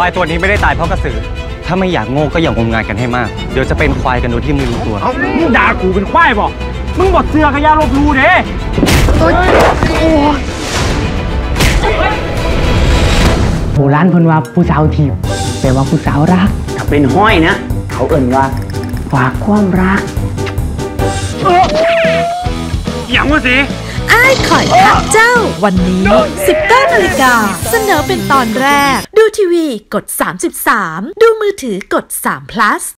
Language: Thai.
ควายตัวนี้ไม่ได้ตายเพราะกระสือ ถ้าไม่อยากโง่ก็อย่างมงายกันให้มาก เดี๋ยวจะเป็นควายกันโดยที่ไม่รู้ตัว เอ้ามึงด่ากูเป็นควายบอกมึงบดเสือกระยาลบหลูเด้โบราณเพิ่นว่าผู้สาวถีบแปลว่าผู้สาวรัก ถ้าเป็นห้อยนะ เขาเอิ่นว่าฝากความรักอย่างว่าสิ อ้ายขอยพักเจ้า วันนี้ 19นาฬิกาเสนอเป็นตอนแรก ดูทีวีกด 33 ดูมือถือกด3 plus